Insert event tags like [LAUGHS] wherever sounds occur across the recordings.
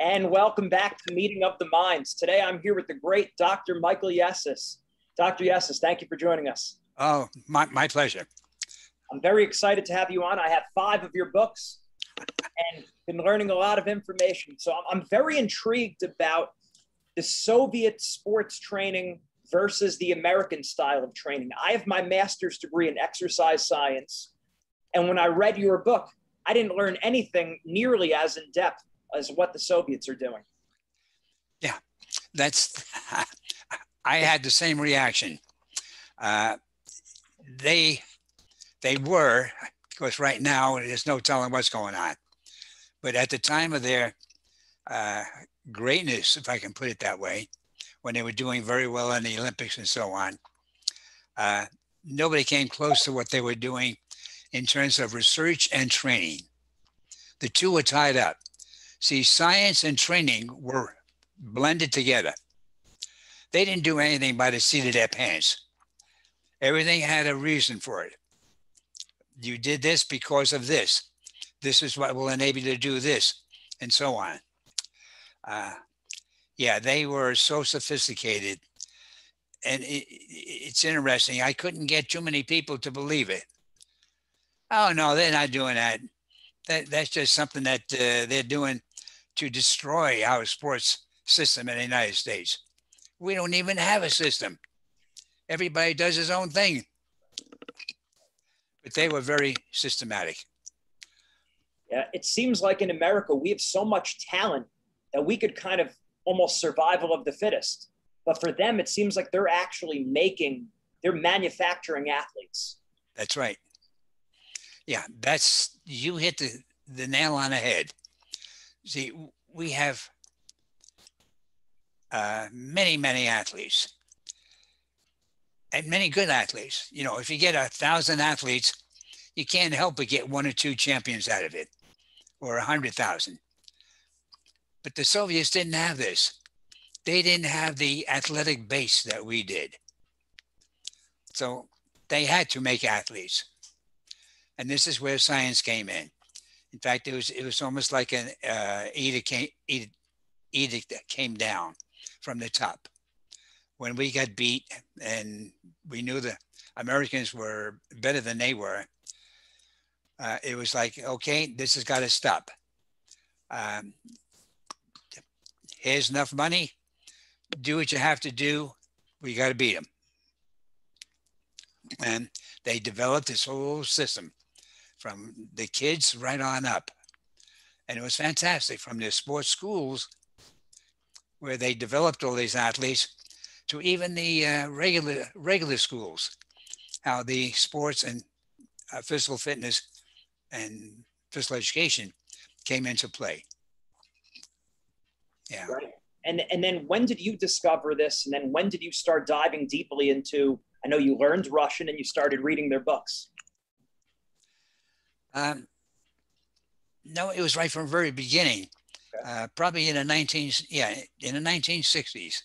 and welcome back to Meeting of the Minds. Today I'm here with the great Dr. Michael Yessis. Dr. Yessis, thank you for joining us. Oh, my, my pleasure. I'm very excited to have you on. I have five of your books and been learning a lot of information. So I'm, I'm very intrigued about the Soviet sports training versus the American style of training. I have my master's degree in exercise science. And when I read your book, I didn't learn anything nearly as in depth as what the Soviets are doing. Yeah, that's, [LAUGHS] I had the same reaction. Uh, they, they were, because right now there's no telling what's going on. But at the time of their uh, greatness, if I can put it that way, when they were doing very well in the Olympics and so on, uh, nobody came close to what they were doing in terms of research and training. The two were tied up. See, science and training were blended together. They didn't do anything by the seat of their pants. Everything had a reason for it. You did this because of this. This is what will enable you to do this, and so on. Uh, yeah, they were so sophisticated. And it, it's interesting. I couldn't get too many people to believe it. Oh, no, they're not doing that. that that's just something that uh, they're doing to destroy our sports system in the United States. We don't even have a system. Everybody does his own thing. But they were very systematic. Yeah, it seems like in America, we have so much talent that we could kind of almost survival of the fittest. But for them, it seems like they're actually making, they're manufacturing athletes. That's right. Yeah, that's, you hit the, the nail on the head. See, we have uh, many, many athletes and many good athletes. You know, if you get a thousand athletes, you can't help but get one or two champions out of it or a hundred thousand. But the Soviets didn't have this. They didn't have the athletic base that we did. So they had to make athletes. And this is where science came in. In fact, it was it was almost like an uh, edict, came, edict, edict that came down from the top. When we got beat and we knew the Americans were better than they were, uh, it was like, okay, this has got to stop. Um, here's enough money. Do what you have to do. We got to beat them. And they developed this whole system from the kids right on up. And it was fantastic from the sports schools where they developed all these athletes to even the uh, regular regular schools, how the sports and uh, physical fitness and physical education came into play. Yeah. Right. And and then when did you discover this? And then when did you start diving deeply into? I know you learned Russian and you started reading their books. Um, no, it was right from the very beginning. Uh, probably in the 19 yeah in the 1960s.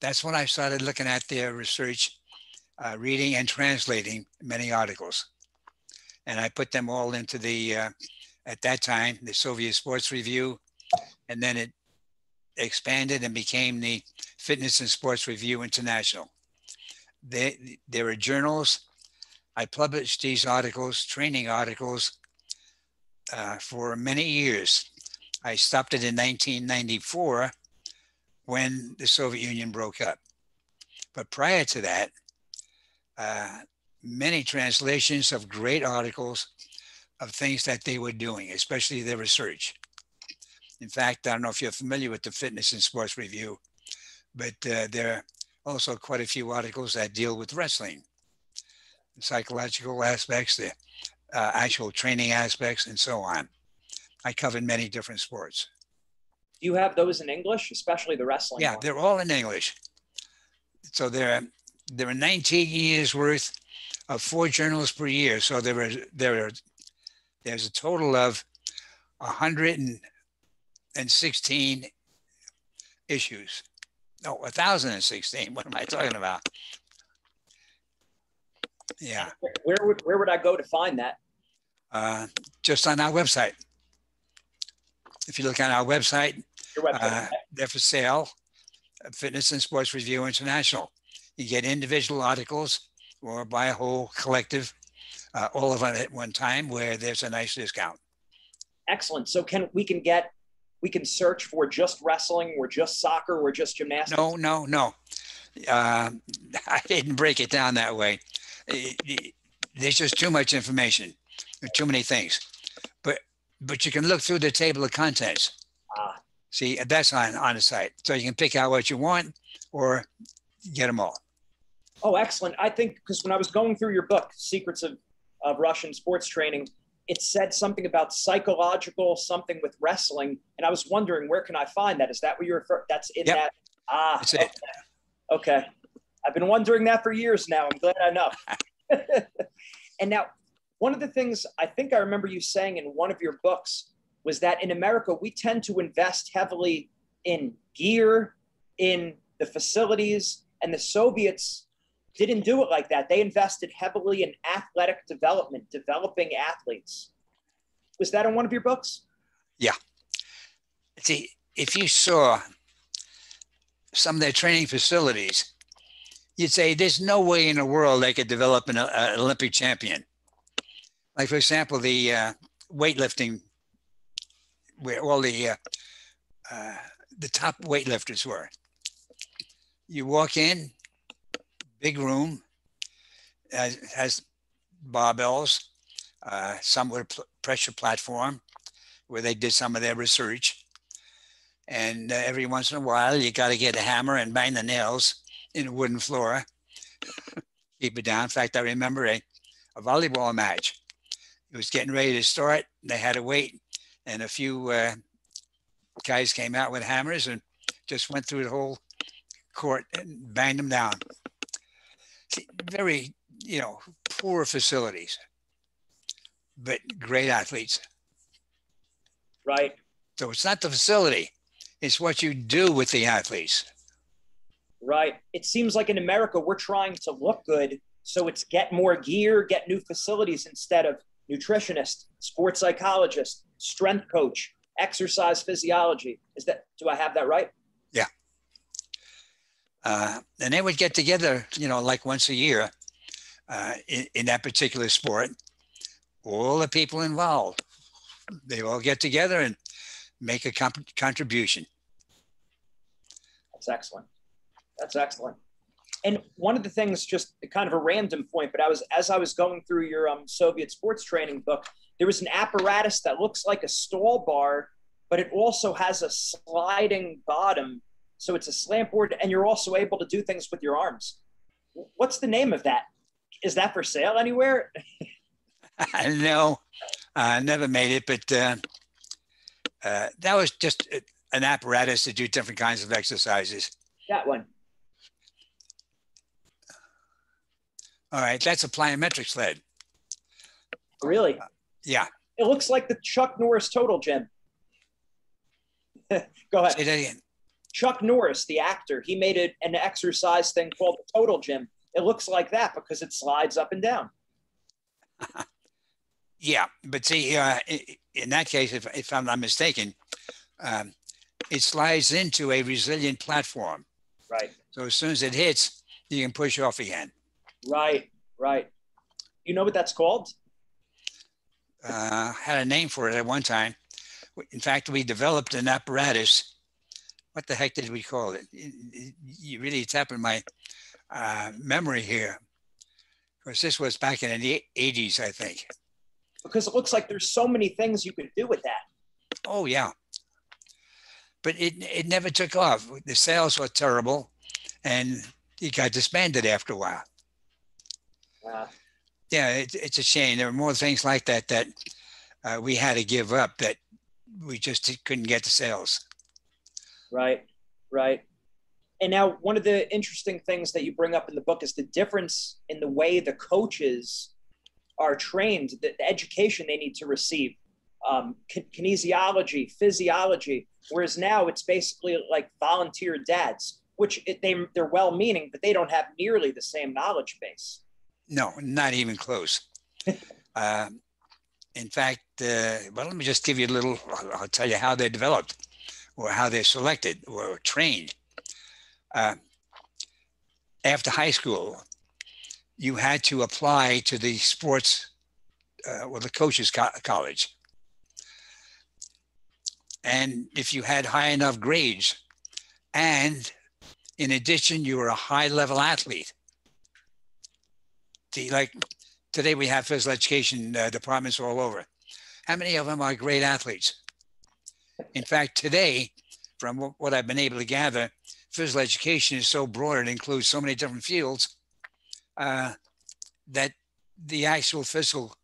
That's when I started looking at their research, uh, reading and translating many articles, and I put them all into the uh, at that time the Soviet Sports Review, and then it expanded and became the Fitness and Sports Review International. They, there were journals. I published these articles, training articles, uh, for many years. I stopped it in 1994 when the Soviet Union broke up. But prior to that, uh, many translations of great articles of things that they were doing, especially their research. In fact, I don't know if you're familiar with the Fitness and Sports Review, but uh, there are also quite a few articles that deal with wrestling, psychological aspects, the uh, actual training aspects, and so on. I covered many different sports. Do you have those in English, especially the wrestling? Yeah, one? they're all in English. So there are there are 19 years worth of four journals per year. So there are there are there's a total of 100 and and 16 issues. No, 1,016. What am I talking about? Yeah. Where would where would I go to find that? Uh, just on our website. If you look on our website, Your website. uh, they're for sale. Fitness and Sports Review International. You get individual articles or buy a whole collective, uh, all of it at one time where there's a nice discount. Excellent. So can we can get we can search for just wrestling or just soccer or just gymnastics? No, no, no. Uh, [LAUGHS] I didn't break it down that way. There's just too much information, too many things. But but you can look through the table of contents. Ah. See, that's on on the site, so you can pick out what you want or get them all. Oh, excellent. I think because when I was going through your book, Secrets of, of Russian Sports Training, it said something about psychological something with wrestling. And I was wondering, where can I find that? Is that what you're referring? That's in Yep. that. Ah, That's it. okay. I've been wondering that for years now. I'm glad I know. [LAUGHS] and now, one of the things I think I remember you saying in one of your books was that in America, we tend to invest heavily in gear, in the facilities, and the Soviets didn't do it like that. They invested heavily in athletic development, developing athletes. Was that in one of your books? Yeah. See, if you saw some of their training facilities, you'd say there's no way in the world they could develop an, uh, an Olympic champion. Like for example, the uh, weightlifting, where all the uh, uh, the top weightlifters were. You walk in, big room, has, has barbells, uh, some with a pl- pressure platform, where they did some of their research and uh, every once in a while you got to get a hammer and bang the nails in a wooden floor. [LAUGHS] Keep it down. In fact i remember a, a volleyball match. It was getting ready to start. They had to wait and a few uh, guys came out with hammers and just went through the whole court and banged them down. See, very you know poor facilities but great athletes. Right. so it's not the facility. It's what you do with the athletes Right. It seems like in America, we're trying to look good. So it's get more gear, get new facilities instead of nutritionist, sports psychologist, strength coach, exercise physiology. Is that, do I have that right? Yeah. Uh, and they would get together, you know, like once a year uh, in, in that particular sport. All the people involved, they all get together and make a comp- contribution. That's excellent. That's excellent. And one of the things, just kind of a random point, but I was as I was going through your um, Soviet sports training book, there was an apparatus that looks like a stall bar, but it also has a sliding bottom, so it's a slant board, and you're also able to do things with your arms. What's the name of that? Is that for sale anywhere? [LAUGHS] no, I never made it, but uh, uh, that was just an apparatus to do different kinds of exercises. That one. All right, that's a plyometric sled. Really? Yeah, It looks like the Chuck Norris Total Gym. [LAUGHS] Go ahead. say that again. Chuck Norris, the actor, he made it an exercise thing called the Total Gym. It looks like that because it slides up and down. [LAUGHS] Yeah, but see, uh, in that case, if, if I'm not mistaken, um, it slides into a resilient platform. Right, So as soon as it hits, you can push off again. Right, right. You know what that's called? Uh, had a name for it at one time. In fact, we developed an apparatus. What the heck did we call it? It- it- You really tapping my uh, memory here. Because this was back in the 80s, I think. Because it looks like there's so many things you could do with that. Oh yeah. But it it never took off. The sales were terrible, and it got disbanded after a while. Uh, Yeah, it, it's a shame. There were more things like that that uh, we had to give up that we just couldn't get the sales. right, right. And now, one of the interesting things that you bring up in the book is the difference in the way the coaches are trained, the, the education they need to receive, um, kin- kinesiology, physiology. Whereas now it's basically like volunteer dads, which it, they they're well-meaning, but they don't have nearly the same knowledge base. No, not even close. uh, [LAUGHS] in fact, uh, well, let me just give you a little, I'll, I'll tell you how they're developed or how they're selected or trained. Uh, after high school, you had to apply to the sports uh, or the coaches co- college. And if you had high enough grades, and in addition, you were a high level athlete. See, like today we have physical education uh, departments all over. How many of them are great athletes? In fact, today, from what I've been able to gather, physical education is so broad, it includes so many different fields uh, that the actual physical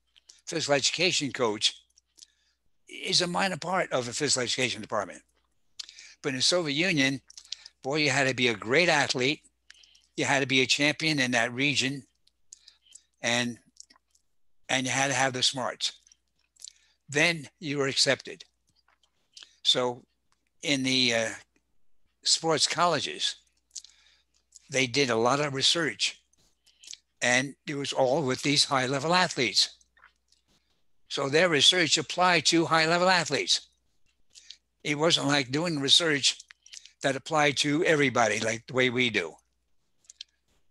physical education coach is a minor part of a physical education department. But in the Soviet Union, boy, you had to be a great athlete. You had to be a champion in that region. And and you had to have the smarts. Then you were accepted. So in the uh, sports colleges, they did a lot of research and it was all with these high level athletes. So their research applied to high level athletes. It wasn't like doing research that applied to everybody like the way we do.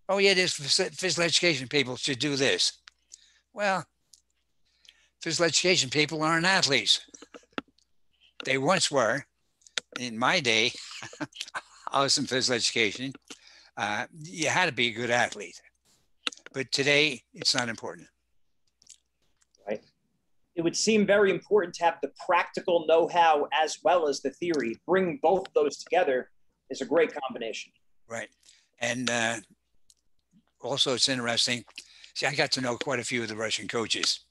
Oh, yeah, this physical education people should do this. Well, physical education people aren't athletes. They once were. In my day, [LAUGHS] I was in physical education. Uh, you had to be a good athlete. But today, it's not important Right. it would seem very important to have the practical know-how as well as the theory. Bring both of those together is a great combination. Right, and uh, also it's interesting. See, I got to know quite a few of the Russian coaches,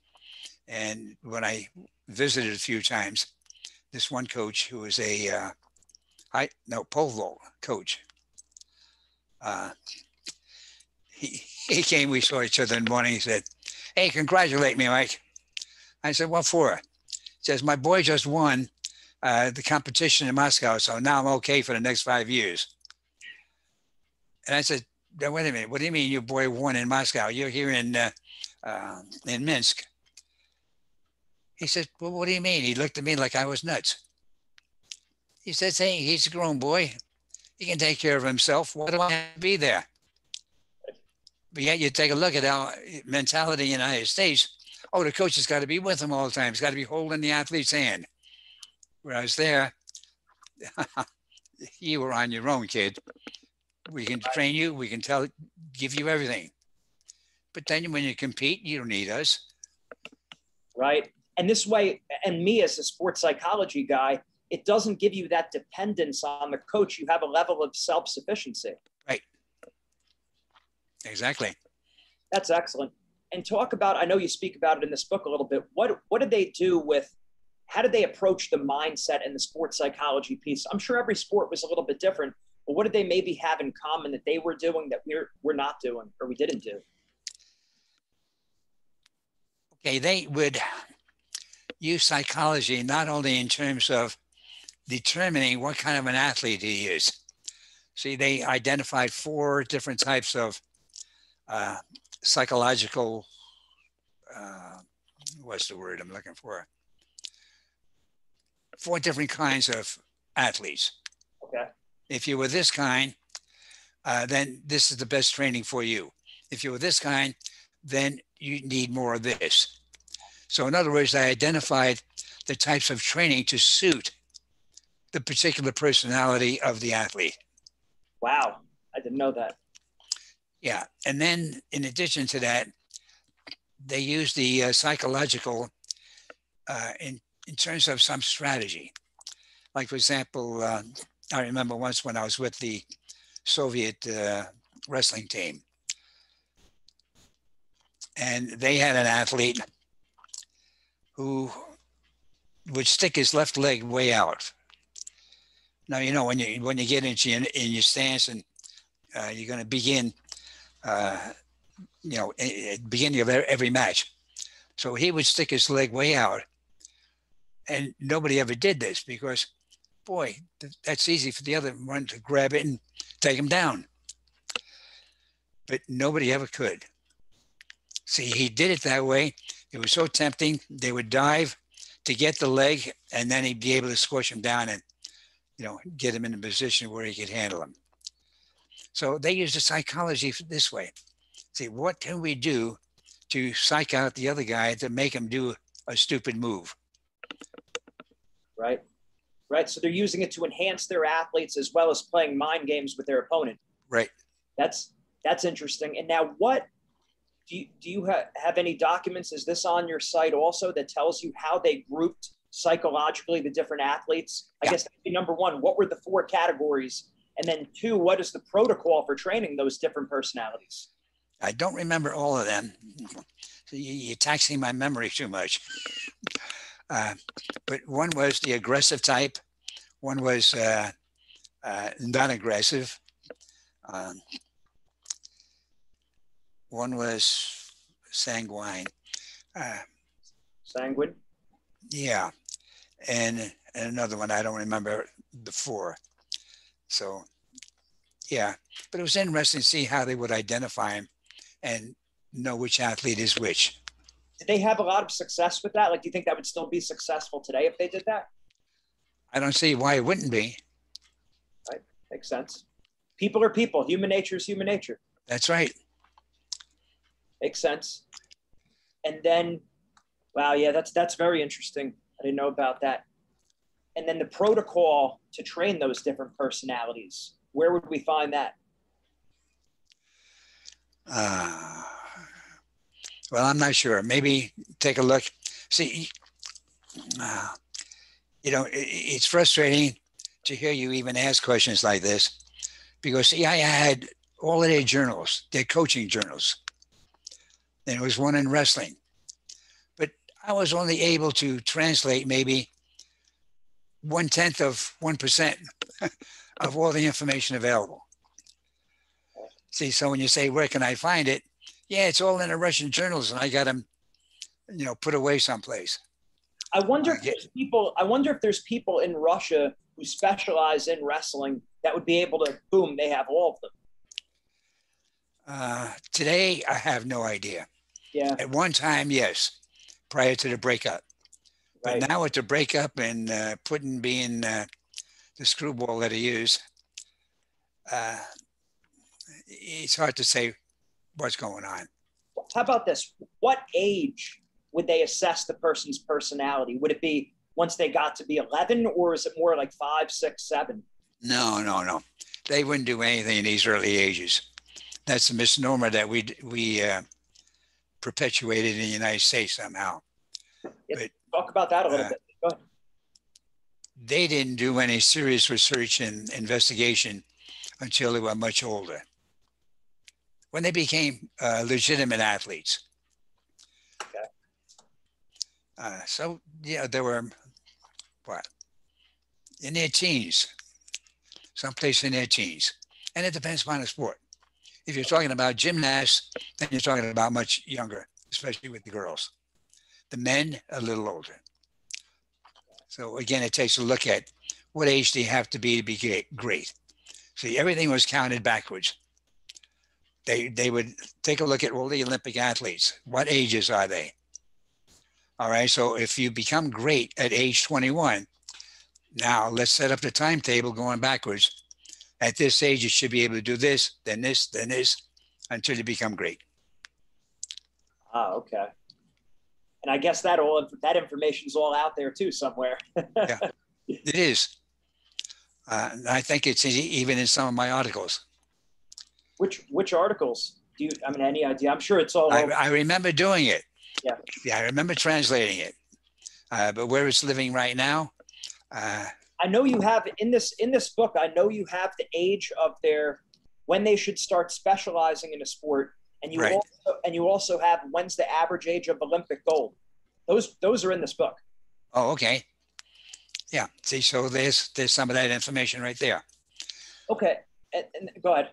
and when I visited a few times, this one coach who was a uh, I no pole coach. Uh, he he came. We saw each other in the morning. He said, "Hey, congratulate me, Mike." I said, what for? He says, my boy just won uh, the competition in Moscow, so now I'm okay for the next five years. And I said, wait a minute, what do you mean your boy won in Moscow? You're here in, uh, uh, in Minsk. He said, well, what do you mean? He looked at me like I was nuts. He said, hey, he's a grown boy. He can take care of himself. Why do I have to be there? But yet you take a look at our mentality in the United States oh, the coach has got to be with them all the time. He's got to be holding the athlete's hand. Whereas there, [LAUGHS] you were on your own, kid. We can train you. We can tell, give you everything. But then when you compete, you don't need us. Right. And this way, and me as a sports psychology guy, it doesn't give you that dependence on the coach. You have a level of self sufficiency. Right. Exactly. That's excellent and talk about i know you speak about it in this book a little bit what what did they do with how did they approach the mindset and the sports psychology piece i'm sure every sport was a little bit different but what did they maybe have in common that they were doing that we're we're not doing or we didn't do okay they would use psychology not only in terms of determining what kind of an athlete he is see they identified four different types of uh, psychological uh, what's the word I'm looking for? Four different kinds of athletes. Okay. If you were this kind, uh, then this is the best training for you. If you were this kind, then you need more of this. So, in other words, I identified the types of training to suit the particular personality of the athlete. Wow, I didn't know that. Yeah. And then in addition to that, they use the uh, psychological uh, in, in terms of some strategy. Like, for example, uh, I remember once when I was with the Soviet uh, wrestling team, and they had an athlete who would stick his left leg way out. Now you know when you when you get into in, in your stance and uh, you're going to begin uh, you know, beginning of every match. So he would stick his leg way out. And nobody ever did this because, boy, that's easy for the other one to grab it and take him down. But nobody ever could. See, he did it that way. It was so tempting. They would dive to get the leg, and then he'd be able to squish him down and, you know, get him in a position where he could handle him. So they used the psychology this way. See, what can we do to psych out the other guy to make him do a stupid move? Right. Right. So they're using it to enhance their athletes as well as playing mind games with their opponent. Right. That's that's interesting. And now, what do you do? You ha- have any documents? Is this on your site also that tells you how they grouped psychologically the different athletes? I Yeah. guess that'd be number one. What were the four categories? And then two, what is the protocol for training those different personalities? I don't remember all of them. You're taxing my memory too much. Uh, but one was the aggressive type. One was uh, uh, non-aggressive. Um, one was sanguine. Uh, Sanguine. yeah, and, and another one I don't remember the four. So, yeah, but it was interesting to see how they would identify him and know which athlete is which. Did they have a lot of success with that? Like, do you think that would still be successful today if they did that? I don't see why it wouldn't be. Right. Makes sense. People are people. Human nature is human nature. That's right. Makes sense. And then, wow, yeah, that's that's very interesting. I didn't know about that. And then the protocol to train those different personalities. Where would we find that? Uh, well, I'm not sure. Maybe take a look. See, uh, you know, it, it's frustrating to hear you even ask questions like this because see, I had all of their journals, their coaching journals. There was one in wrestling, but I was only able to translate maybe one tenth of one percent [LAUGHS] of all the information available. See, so when you say where can I find it, yeah, it's all in the Russian journals, and I got them, you know, put away someplace. I wonder I if there's people. I wonder if there's people in Russia who specialize in wrestling that would be able to. Boom, they have all of them. Uh, today, I have no idea. Yeah, At one time, yes, prior to the breakup. But right. now with the breakup and uh, Putin being uh, the screwball that he is, uh, it's hard to say what's going on. How about this? What age would they assess the person's personality? Would it be once they got to be 11, or is it more like five, six, seven? No, no, no. They wouldn't do anything in these early ages. That's a misnomer that we we uh, perpetuated in the United States somehow. But Talk about that a little Uh, bit. Go ahead. They didn't do any serious research and investigation until they were much older. When they became uh, legitimate athletes. Okay. Uh, so yeah, they were what in their teens, someplace in their teens, and it depends upon the sport. If you're talking about gymnasts, then you're talking about much younger, especially with the girls. The men a little older. So again, it takes a look at what age do you have to be to be great. See, everything was counted backwards. They they would take a look at all the Olympic athletes. What ages are they? All right. So if you become great at age 21, now let's set up the timetable going backwards. At this age, you should be able to do this, then this, then this, until you become great. Ah, okay. And I guess that all that information is all out there too somewhere. It is. Uh, I think it's even in some of my articles. Which which articles? Do you? I mean, any idea? I'm sure it's all. I. I remember doing it. Yeah. Yeah, I remember translating it. Uh, but where it's living right now, uh, I know you have in this in this book. I know you have the age of their when they should start specializing in a sport, and you Right. also and you also have when's the average age of Olympic gold. Those those are in this book. oh, okay. Yeah. See, so there's there's some of that information right there. Okay, and, and go ahead.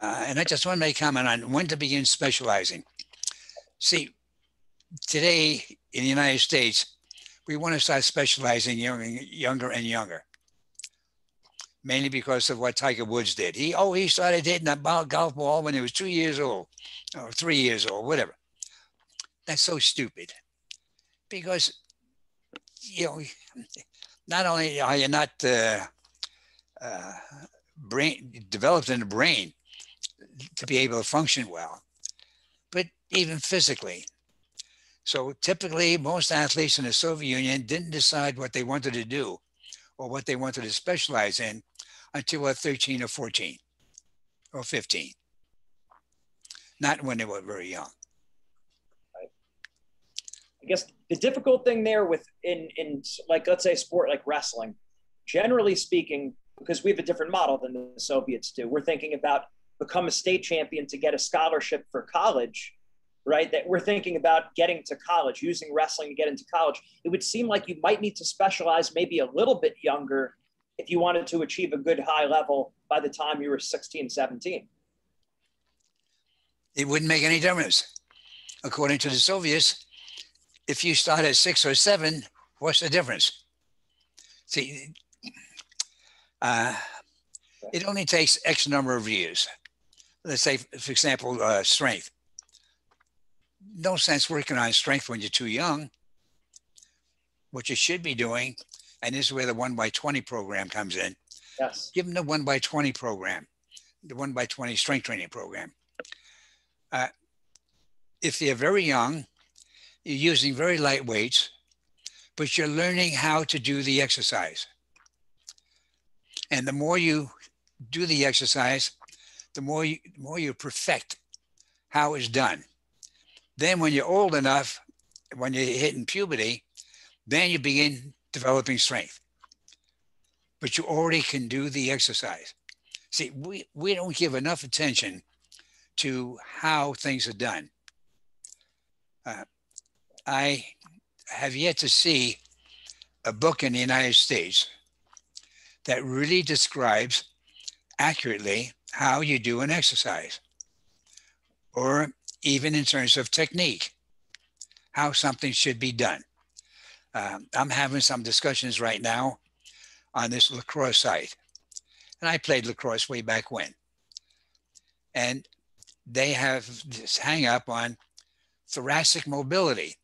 Uh, and I just want to make comment on when to begin specializing. See, today in the United States, we want to start specializing young, younger and younger. mainly because of what Tiger Woods did. He oh he started hitting a golf ball when he was two years old or three years old, whatever. That's so stupid, because you know [LAUGHS] not only are you not uh, uh, brain developed in the brain to be able to function well, but even physically. So typically, most athletes in the Soviet Union didn't decide what they wanted to do or what they wanted to specialize in until uh, 13 or 14 or 15, not when they were very young. I guess the difficult thing there with in in like let's say sport like wrestling, generally speaking, because we have a different model than the Soviets do. We're thinking about become a state champion to get a scholarship for college, right? That we're thinking about getting to college, using wrestling to get into college. It would seem like you might need to specialize maybe a little bit younger if you wanted to achieve a good high level by the time you were 16, 17. It wouldn't make any difference. According to the Soviets, if you start at six or seven, what's the difference? See, uh, it only takes X number of years. Let's say, for example, uh, strength. No sense working on strength when you're too young. What you should be doing, and this is where the one by 20 program comes in. Yes. Give them the one by 20 program, the one by 20 strength training program. Uh, if they're very young, you're using very light weights, but you're learning how to do the exercise. And the more you do the exercise, the more you, the more you perfect how it's done. Then when you're old enough, when you're hitting puberty, then you begin developing strength. But you already can do the exercise. See, we, we don't give enough attention to how things are done. Uh, I have yet to see a book in the United States that really describes accurately how you do an exercise, or even in terms of technique, how something should be done. Um, I'm having some discussions right now on this lacrosse site, and I played lacrosse way back when. And they have this hang up on thoracic mobility.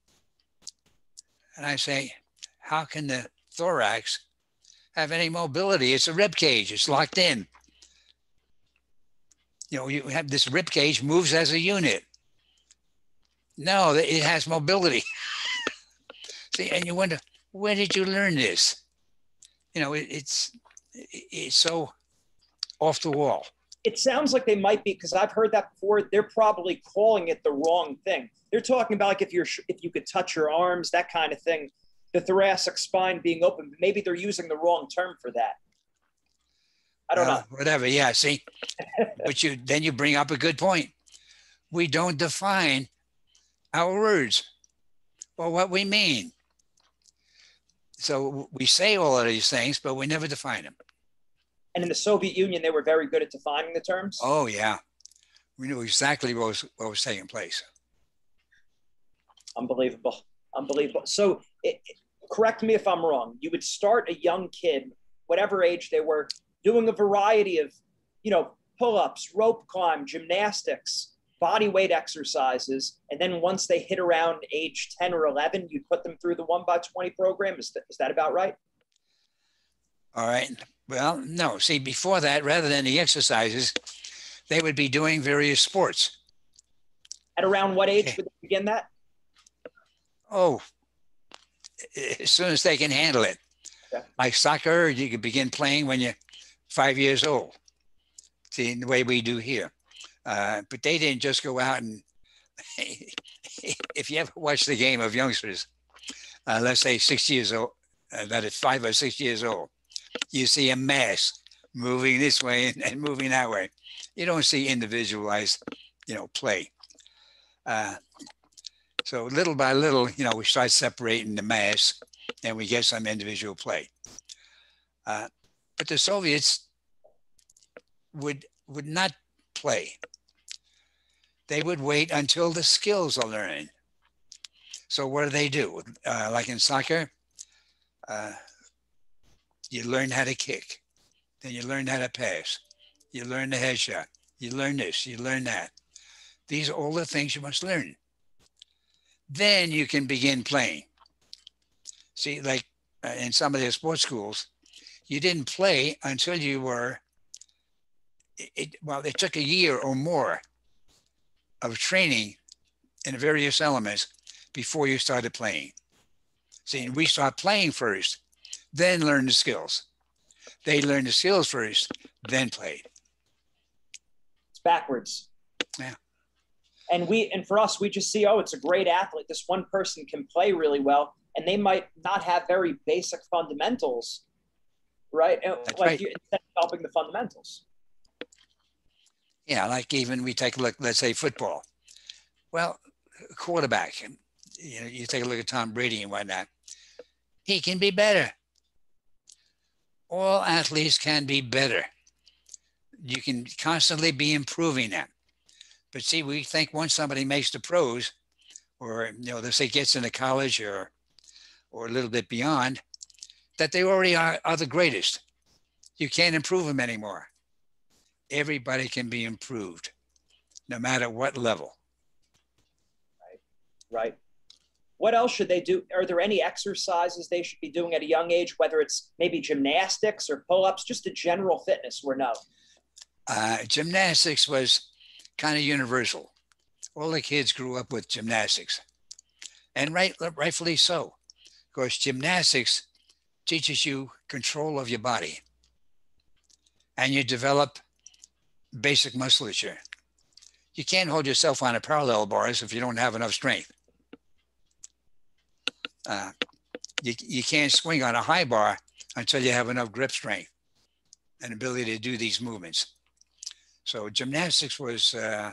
And I say, how can the thorax have any mobility? It's a rib cage, it's locked in. You know, you have this rib cage moves as a unit. No, it has mobility. [LAUGHS] See, and you wonder, where did you learn this? You know, it, it's it's so off the wall. It sounds like they might be because I've heard that before. They're probably calling it the wrong thing. They're talking about like if you're if you could touch your arms, that kind of thing. The thoracic spine being open. Maybe they're using the wrong term for that. I don't uh, know. Whatever. Yeah. See, but you then you bring up a good point. We don't define our words or what we mean. So we say all of these things, but we never define them. And in the Soviet Union, they were very good at defining the terms. Oh yeah, we knew exactly what was what was taking place. Unbelievable. Unbelievable. So, it, correct me if I'm wrong. You would start a young kid, whatever age they were, doing a variety of, you know, pull ups, rope climb, gymnastics, body weight exercises. And then once they hit around age 10 or 11, you put them through the one by 20 program. Is that, is that about right? All right. Well, no. See, before that, rather than the exercises, they would be doing various sports. At around what age would they begin that? oh, as soon as they can handle it. Okay. Like soccer, you can begin playing when you're five years old. See, the way we do here. Uh, but they didn't just go out and, [LAUGHS] if you ever watch the game of youngsters, uh, let's say six years old, uh, that is five or six years old, you see a mass moving this way and, and moving that way. You don't see individualized, you know, play. Uh, so little by little, you know, we start separating the mass and we get some individual play. Uh, but the Soviets would would not play. They would wait until the skills are learned. So what do they do? Uh, like in soccer, uh, you learn how to kick. Then you learn how to pass. You learn the headshot. You learn this. You learn that. These are all the things you must learn. Then you can begin playing. See, like uh, in some of the sports schools, you didn't play until you were, it, well, it took a year or more of training in various elements before you started playing. See, we start playing first, then learn the skills. They learned the skills first, then played. It's backwards. Yeah. And we and for us, we just see, oh, it's a great athlete. This one person can play really well, and they might not have very basic fundamentals, right? That's like right. You, instead of helping the fundamentals. Yeah, like even we take a look, let's say football. Well, quarterback, you know, you take a look at Tom Brady and whatnot. He can be better. All athletes can be better. You can constantly be improving them. But see, we think once somebody makes the pros, or you know, they say gets into college or or a little bit beyond, that they already are, are the greatest. You can't improve them anymore. Everybody can be improved, no matter what level. Right. What else should they do? Are there any exercises they should be doing at a young age, whether it's maybe gymnastics or pull ups, just a general fitness or no? Uh, gymnastics was kind of universal. All the kids grew up with gymnastics, and right, rightfully so. Of course, gymnastics teaches you control of your body, and you develop basic musculature. You can't hold yourself on a parallel bars if you don't have enough strength. Uh, you, you can't swing on a high bar until you have enough grip strength and ability to do these movements. So gymnastics was uh,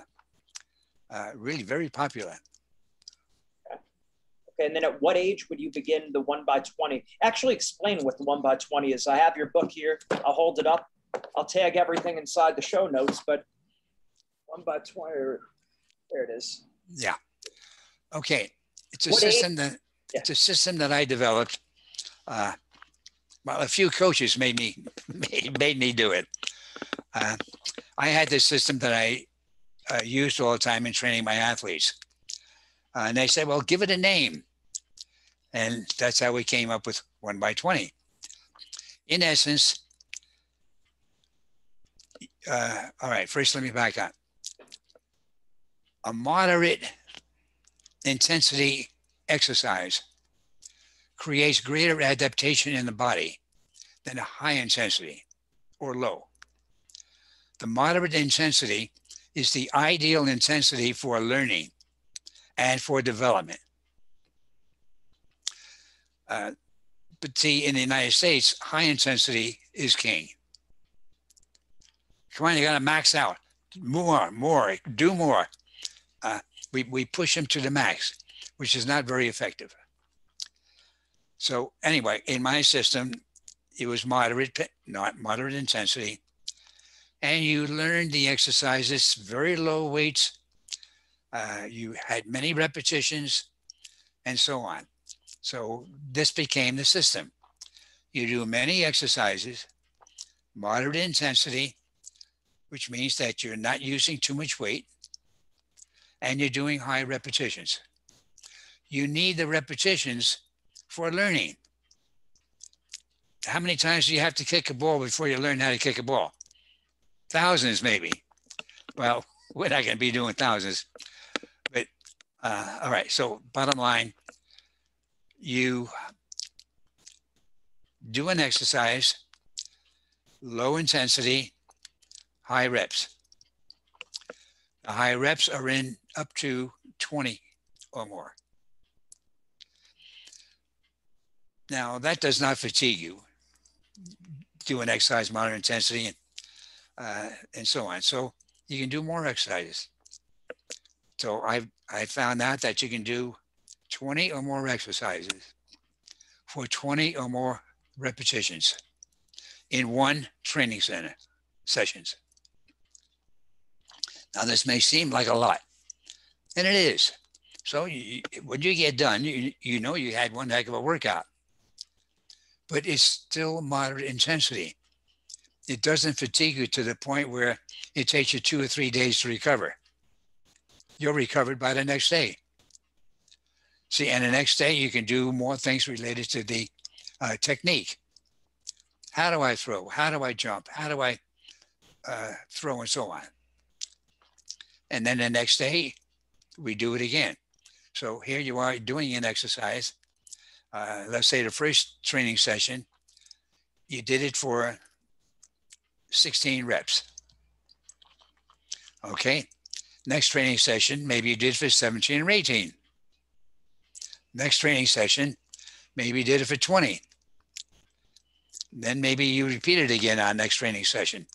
uh, really very popular. Okay, and then at what age would you begin the one by 20? Actually, explain what the one by 20 is. I have your book here. I'll hold it up. I'll tag everything inside the show notes, but one by 20, there it is. Yeah. Okay. It's a What system that Yeah. it's a system that I developed. Uh, well, a few coaches made me [LAUGHS] made, made me do it. Uh, I had this system that I uh, used all the time in training my athletes, uh, and they said, "Well, give it a name," and that's how we came up with one by twenty. In essence, uh, all right. First, let me back up. A moderate intensity exercise creates greater adaptation in the body than a high intensity or low. The moderate intensity is the ideal intensity for learning and for development. Uh, but see, in the United States, high intensity is king. Come on, you got to max out. More, more, do more. Uh, we, we push them to the max which is not very effective. So anyway, in my system, it was moderate, not moderate intensity. And you learned the exercises, very low weights. Uh, you had many repetitions and so on. So this became the system. You do many exercises, moderate intensity, which means that you're not using too much weight and you're doing high repetitions you need the repetitions for learning. How many times do you have to kick a ball before you learn how to kick a ball? Thousands, maybe. Well, [LAUGHS] we're not going to be doing thousands. But uh, all right. So, bottom line, you do an exercise, low intensity, high reps. The high reps are in up to 20 or more. Now, that does not fatigue you. Do an exercise, moderate intensity, and, uh, and so on. So you can do more exercises. So I I found out that you can do 20 or more exercises for 20 or more repetitions in one training center sessions. Now, this may seem like a lot, and it is. So you, when you get done, you, you know you had one heck of a workout but it's still moderate intensity it doesn't fatigue you to the point where it takes you two or three days to recover. You're recovered by the next day. See, and the next day you can do more things related to the uh, technique. How do I throw? How do I jump? How do I uh, throw and so on? And then the next day we do it again. So here you are doing an exercise. Uh, let's say the first training session, you did it for 16 reps. Okay. Next training session, maybe you did for 17 or 18. Next training session, maybe you did it for 20. Then maybe you repeat it again on next training session.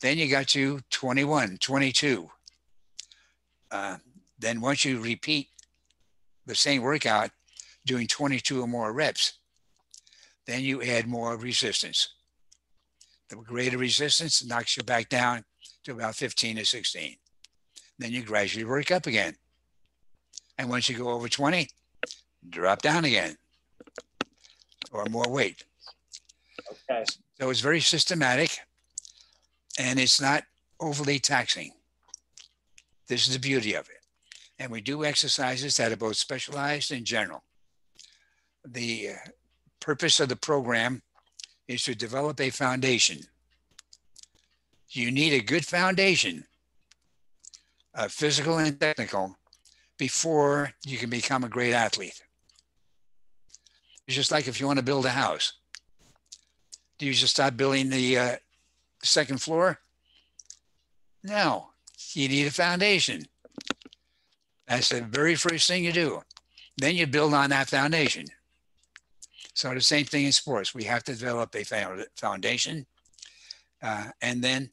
Then you got to 21, 22. Uh, then once you repeat the same workout, doing 22 or more reps, then you add more resistance. The greater resistance knocks you back down to about 15 to 16. Then you gradually work up again. And once you go over 20, drop down again or more weight. Okay. So it's very systematic and it's not overly taxing. This is the beauty of it. And we do exercises that are both specialized and general. The uh, purpose of the program is to develop a foundation. You need a good foundation, uh, physical and technical, before you can become a great athlete. It's just like if you want to build a house. Do you just start building the uh, second floor? No, you need a foundation. That's the very first thing you do. Then you build on that foundation. So the same thing in sports. We have to develop a foundation uh, and then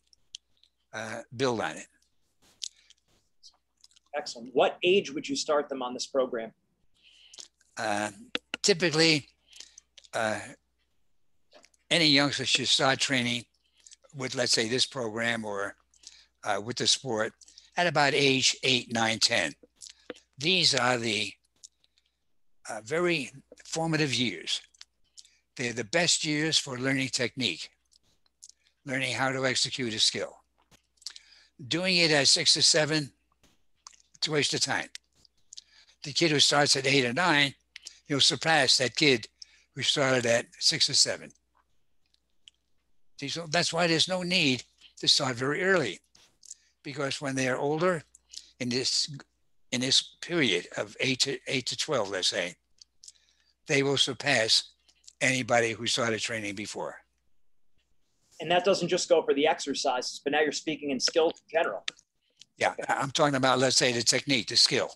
uh, build on it. Excellent. What age would you start them on this program? Uh, typically, uh, any youngster should start training with, let's say, this program or uh, with the sport at about age 8, 9, 10. These are the uh, very formative years. They're the best years for learning technique, learning how to execute a skill. Doing it at six or seven, it's a waste of time. The kid who starts at eight or nine, he'll surpass that kid who started at six or seven. So that's why there's no need to start very early, because when they're older, in this in this period of eight to eight to twelve, let's say, they will surpass anybody who started training before. And that doesn't just go for the exercises, but now you're speaking in skill in general. Yeah, okay. I'm talking about let's say the technique, the skill,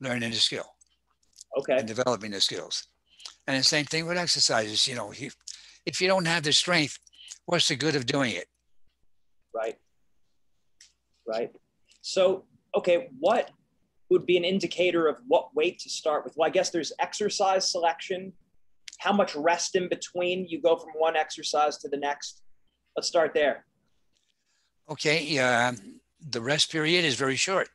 learning the skill, okay, and developing the skills. And the same thing with exercises. You know, if, if you don't have the strength, what's the good of doing it? Right. Right. So, okay, what would be an indicator of what weight to start with? Well, I guess there's exercise selection, how much rest in between you go from one exercise to the next. Let's start there. Okay. Uh, the rest period is very short.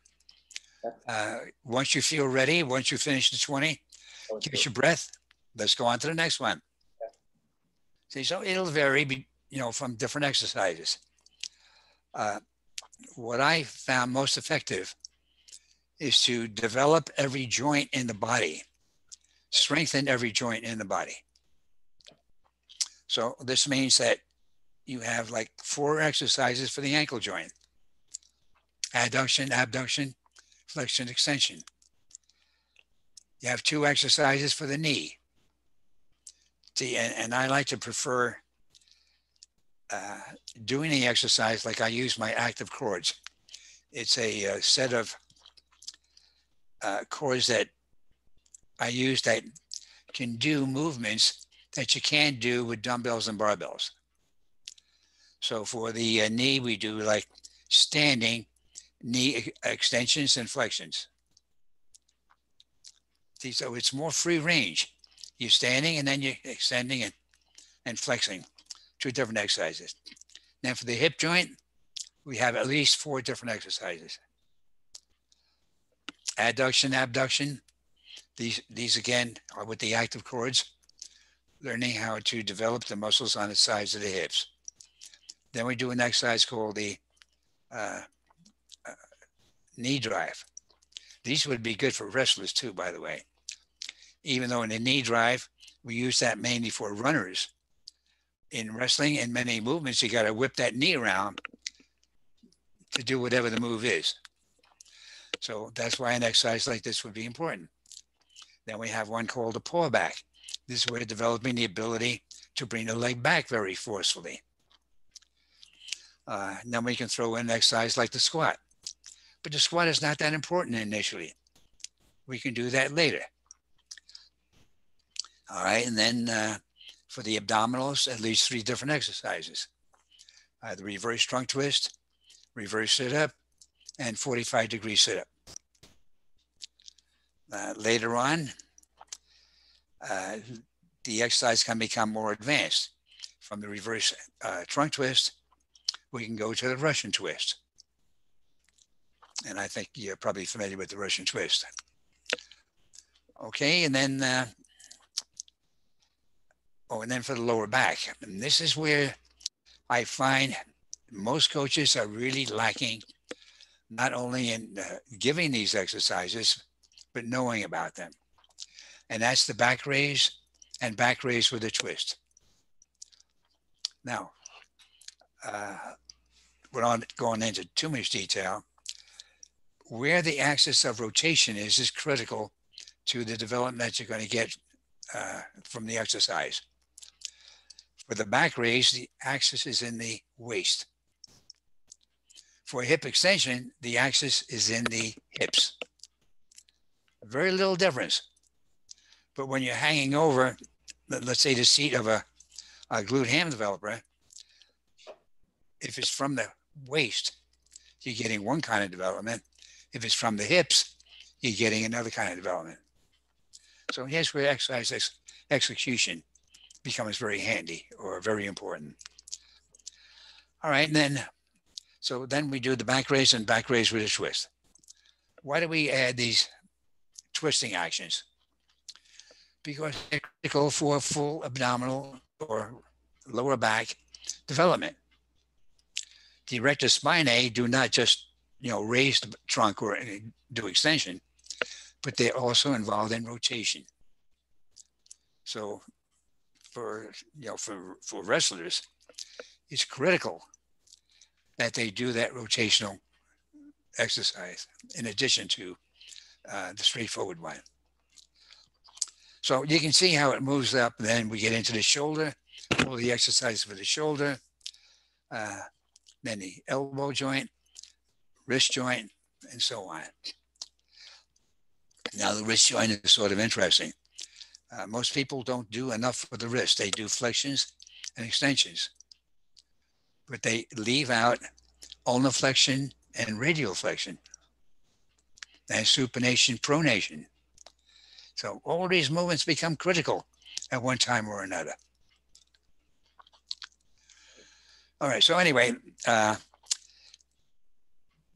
Uh, once you feel ready, once you finish the 20, catch your breath. Let's go on to the next one. See, so it'll vary, you know, from different exercises. Uh, what I found most effective is to develop every joint in the body, strengthen every joint in the body. So this means that you have like four exercises for the ankle joint. Adduction, abduction, flexion, extension. You have two exercises for the knee. See, and, and I like to prefer uh, doing the exercise like I use my active cords. It's a, uh, set of uh, cords that I use that can do movements that you can't do with dumbbells and barbells. So for the uh, knee, we do like standing knee extensions and flexions. So it's more free range. You're standing and then you're extending and, and flexing, two different exercises. Then for the hip joint, we have at least four different exercises adduction, abduction. These, these again are with the active cords, learning how to develop the muscles on the sides of the hips. Then we do an exercise called the uh, uh, knee drive. These would be good for wrestlers too, by the way. Even though in the knee drive, we use that mainly for runners. In wrestling and many movements, you got to whip that knee around to do whatever the move is. So that's why an exercise like this would be important. Then we have one called a pull back. This is where developing the ability to bring the leg back very forcefully. Uh, then we can throw in an exercise like the squat. But the squat is not that important initially. We can do that later. All right, and then uh, for the abdominals, at least three different exercises. Uh, the reverse trunk twist, reverse sit up, and 45 degree sit up. Uh, later on, uh, the exercise can become more advanced. From the reverse uh, trunk twist, we can go to the Russian twist. And I think you're probably familiar with the Russian twist. Okay, and then, uh, oh, and then for the lower back. And this is where I find most coaches are really lacking, not only in uh, giving these exercises, but knowing about them. And that's the back raise and back raise with a twist. Now, uh, without going into too much detail, where the axis of rotation is is critical to the development you're going to get uh, from the exercise. For the back raise, the axis is in the waist. For hip extension, the axis is in the hips. Very little difference. But when you're hanging over, let's say the seat of a, a glute ham developer, if it's from the waist, you're getting one kind of development. If it's from the hips, you're getting another kind of development. So here's where exercise ex execution becomes very handy or very important. All right, and then, so then we do the back raise and back raise with a twist. Why do we add these twisting actions? Because they're critical for full abdominal or lower back development the erector spinae do not just you know raise the trunk or do extension, but they're also involved in rotation. So for you know for for wrestlers, it's critical that they do that rotational exercise in addition to uh, the straightforward one. So you can see how it moves up. Then we get into the shoulder, all the exercise for the shoulder. Uh, then the elbow joint, wrist joint, and so on. Now, the wrist joint is sort of interesting. Uh, most people don't do enough for the wrist. They do flexions and extensions, but they leave out ulnar flexion and radial flexion and supination, pronation. So all these movements become critical at one time or another. All right. So anyway, uh,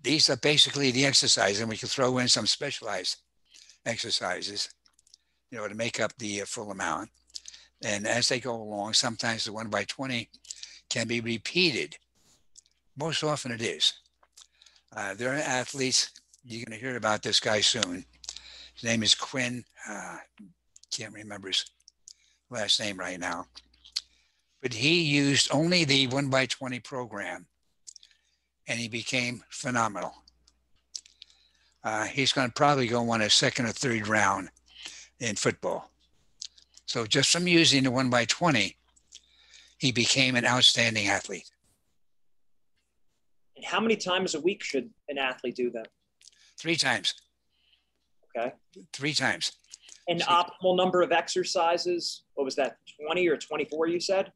these are basically the exercises, and we can throw in some specialized exercises, you know, to make up the uh, full amount. And as they go along, sometimes the one by 20 can be repeated. Most often it is. Uh, there are athletes, you're going to hear about this guy soon. His name is Quinn. Uh, can't remember his last name right now but he used only the one by 20 program and he became phenomenal. Uh, he's going to probably go on a second or third round in football. So just from using the one by 20, he became an outstanding athlete. And how many times a week should an athlete do that? Three times. Okay. Three times. An optimal number of exercises? What was that, 20 or 24 you said?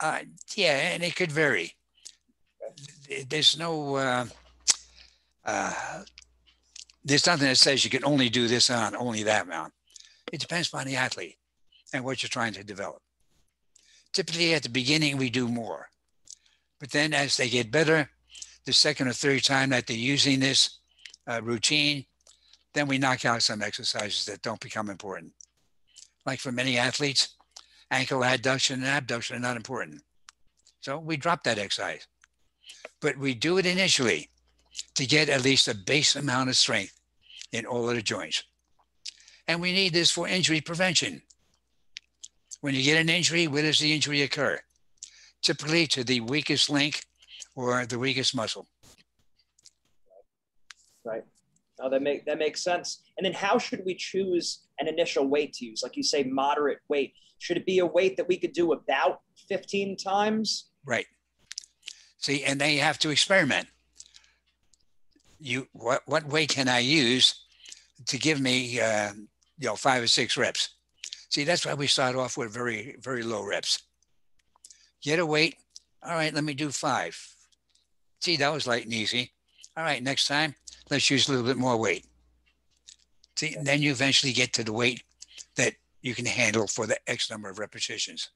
Uh, yeah, and it could vary. There's no, uh, uh, there's nothing that says you can only do this on only that amount. It depends upon the athlete and what you're trying to develop. Typically at the beginning, we do more. But then as they get better, the second or third time that they're using this uh, routine, then we knock out some exercises that don't become important. Like for many athletes, ankle adduction and abduction are not important. So we drop that exercise. But we do it initially to get at least a base amount of strength in all of the joints. And we need this for injury prevention. When you get an injury, where does the injury occur? Typically to the weakest link or the weakest muscle. Right. Now that make that makes sense. And then how should we choose an initial weight to use? Like you say, moderate weight. Should it be a weight that we could do about 15 times? Right. See, and then you have to experiment. You what what weight can I use to give me uh, you know five or six reps? See, that's why we start off with very very low reps. Get a weight. All right, let me do five. See, that was light and easy. All right, next time let's use a little bit more weight. See, and then you eventually get to the weight that you can handle for the X number of repetitions.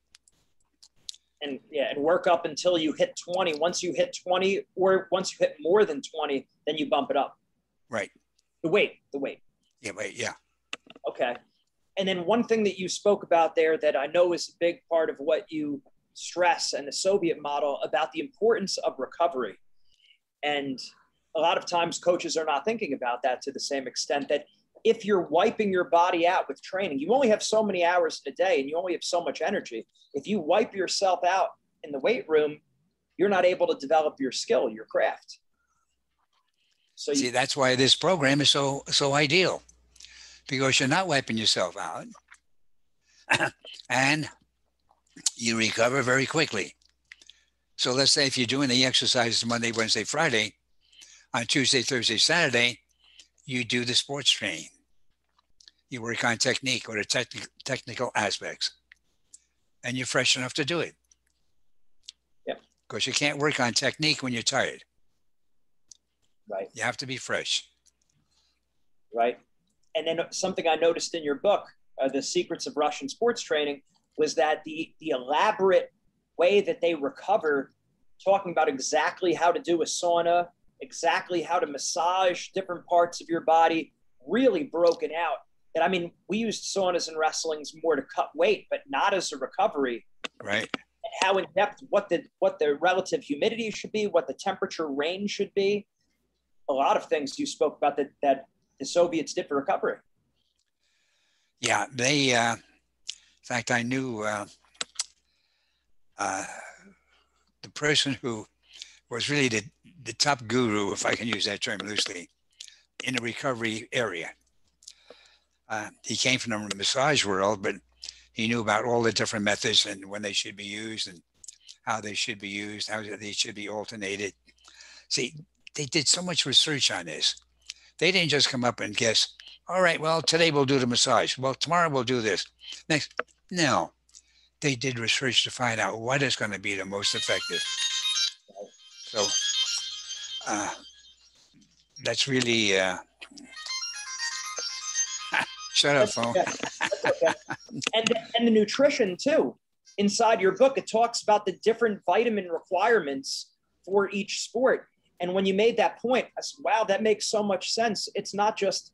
And yeah, and work up until you hit 20. Once you hit 20, or once you hit more than 20, then you bump it up. Right. The weight, the weight. Yeah, wait, yeah. Okay. And then one thing that you spoke about there that I know is a big part of what you stress and the Soviet model about the importance of recovery. And a lot of times coaches are not thinking about that to the same extent that if you're wiping your body out with training, you only have so many hours in a day and you only have so much energy. If you wipe yourself out in the weight room, you're not able to develop your skill, your craft. So you, see, that's why this program is so so ideal, because you're not wiping yourself out, [LAUGHS] and you recover very quickly. So let's say if you're doing the exercises Monday, Wednesday, Friday, on Tuesday, Thursday, Saturday, you do the sports training. You work on technique or the techni- technical aspects, and you're fresh enough to do it. Yeah. Because you can't work on technique when you're tired. Right. You have to be fresh. Right. And then something I noticed in your book, uh, The Secrets of Russian Sports Training, was that the, the elaborate way that they recover, talking about exactly how to do a sauna, exactly how to massage different parts of your body, really broken out. And I mean, we used saunas and wrestlings more to cut weight, but not as a recovery. Right. And how in depth what the what the relative humidity should be, what the temperature range should be. A lot of things you spoke about that that the Soviets did for recovery. Yeah, they. Uh, in fact, I knew uh, uh, the person who was really the, the top guru, if I can use that term loosely, in the recovery area. Uh, he came from the massage world, but he knew about all the different methods and when they should be used and how they should be used, how they should be alternated. See, they did so much research on this. They didn't just come up and guess, all right, well, today we'll do the massage. Well, tomorrow we'll do this. Next, no, they did research to find out what is going to be the most effective. So uh, that's really uh, shut up, phone. Okay. [LAUGHS] and the, and the nutrition too. Inside your book, it talks about the different vitamin requirements for each sport. And when you made that point, I said, "Wow, that makes so much sense." It's not just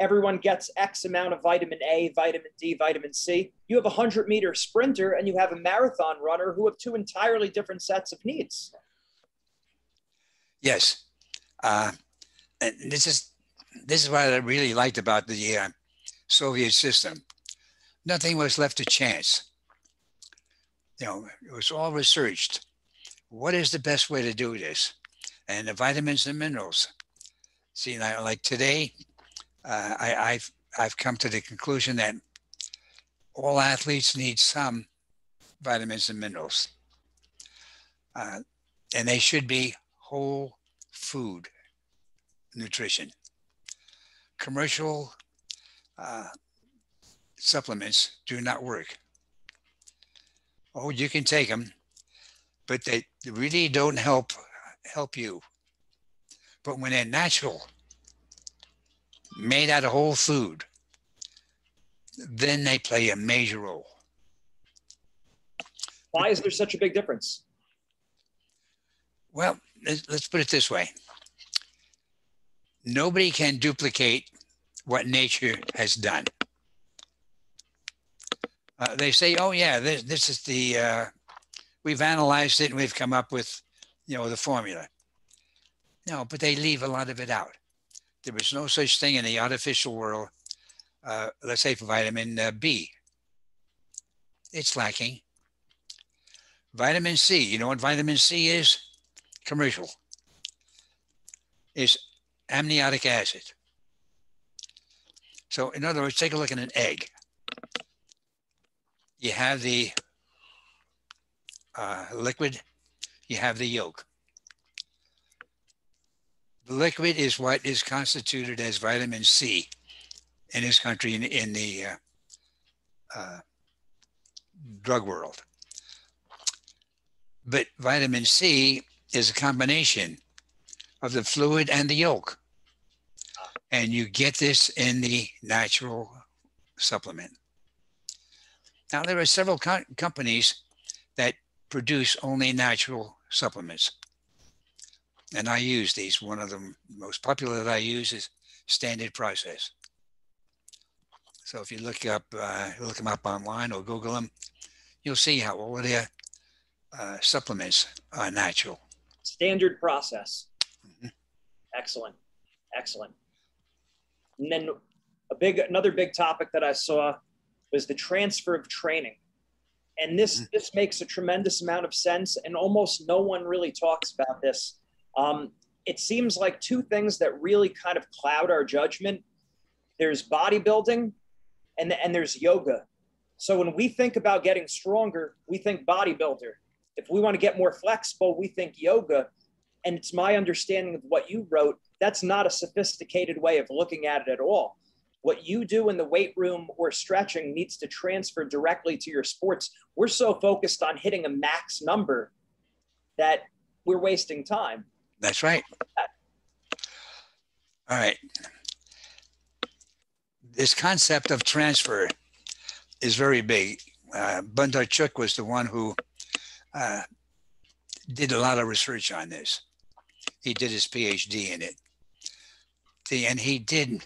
everyone gets X amount of vitamin A, vitamin D, vitamin C. You have a 100 meter sprinter and you have a marathon runner who have two entirely different sets of needs. Yes, uh, and this is this is what I really liked about the uh, Soviet system. Nothing was left to chance. You know, it was all researched. What is the best way to do this? And the vitamins and minerals. See, like today, uh, I, I've I've come to the conclusion that all athletes need some vitamins and minerals, uh, and they should be whole food nutrition. Commercial uh, supplements do not work. Oh, you can take them, but they really don't help help you. But when they're natural, made out of whole food, then they play a major role. Why is there such a big difference? Well, let's put it this way nobody can duplicate what nature has done. Uh, they say, oh, yeah, this, this is the, uh, we've analyzed it and we've come up with, you know, the formula. No, but they leave a lot of it out. There is no such thing in the artificial world, uh, let's say for vitamin uh, B. It's lacking. Vitamin C, you know what vitamin C is? Commercial. Is amniotic acid. So in other words, take a look at an egg. You have the uh, liquid, you have the yolk. The liquid is what is constituted as vitamin C in this country in, in the uh, uh, drug world. But vitamin C is a combination of the fluid and the yolk. And you get this in the natural supplement. Now, there are several co- companies that produce only natural supplements. And I use these. One of the most popular that I use is Standard Process. So if you look up, uh, look them up online or Google them, you'll see how all of their uh, supplements are natural. Standard process. Mm-hmm. Excellent, excellent. And then a big, another big topic that I saw was the transfer of training, and this mm-hmm. this makes a tremendous amount of sense, and almost no one really talks about this. Um, it seems like two things that really kind of cloud our judgment. There's bodybuilding, and and there's yoga. So when we think about getting stronger, we think bodybuilder. If we want to get more flexible, we think yoga. And it's my understanding of what you wrote, that's not a sophisticated way of looking at it at all. What you do in the weight room or stretching needs to transfer directly to your sports. We're so focused on hitting a max number that we're wasting time. That's right. All right. This concept of transfer is very big. Uh, Bondarchuk was the one who uh, did a lot of research on this. He did his PhD in it. The, and he did,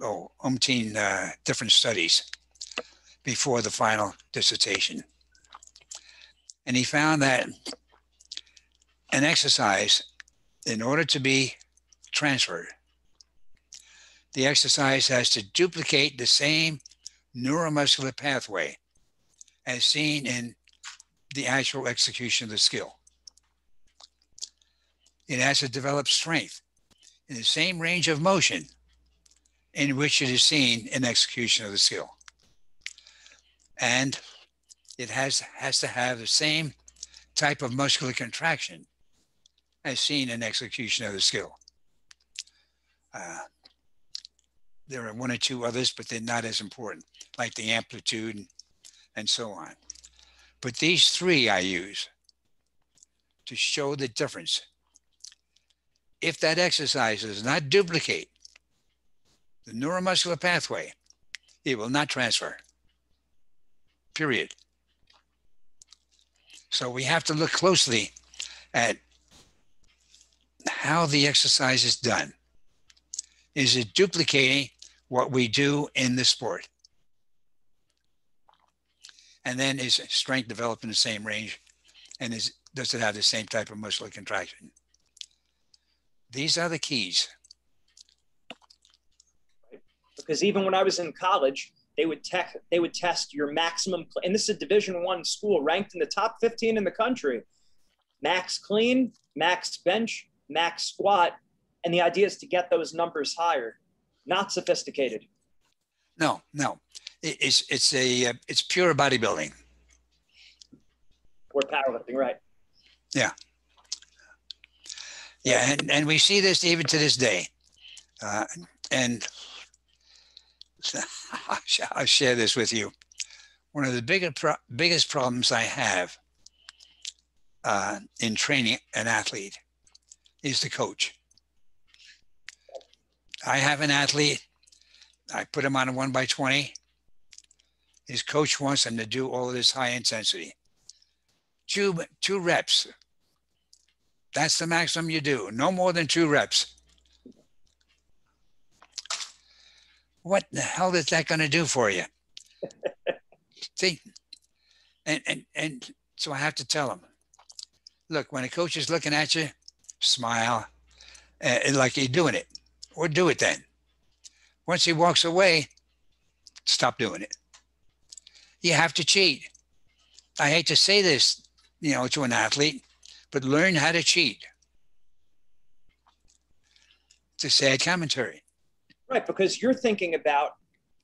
oh, umpteen uh, different studies before the final dissertation. And he found that an exercise, in order to be transferred, the exercise has to duplicate the same neuromuscular pathway as seen in the actual execution of the skill. It has to develop strength in the same range of motion in which it is seen in execution of the skill. And it has, has to have the same type of muscular contraction as seen in execution of the skill. Uh, there are one or two others, but they're not as important, like the amplitude and so on. But these three I use to show the difference. If that exercise does not duplicate the neuromuscular pathway, it will not transfer. Period. So we have to look closely at how the exercise is done. Is it duplicating what we do in the sport? And then is strength developed in the same range? And is, does it have the same type of muscular contraction? These are the keys. Because even when I was in college, they would tech, they would test your maximum, and this is a Division One school ranked in the top 15 in the country. Max clean, max bench, max squat, and the idea is to get those numbers higher. Not sophisticated. No, no it's it's a it's pure bodybuilding or powerlifting, right? Yeah, yeah, and and we see this even to this day, uh, and [LAUGHS] I'll share this with you. One of the biggest pro- biggest problems I have uh, in training an athlete is the coach. I have an athlete. I put him on a one by twenty his coach wants him to do all of this high intensity. Two, two reps. That's the maximum you do. No more than two reps. What the hell is that going to do for you? [LAUGHS] See, and, and, and So I have to tell them, look, when a coach is looking at you, smile, uh, like you're doing it, or do it then. Once he walks away, stop doing it. You have to cheat. I hate to say this, you know, to an athlete, but learn how to cheat. It's a sad commentary. Right, because you're thinking about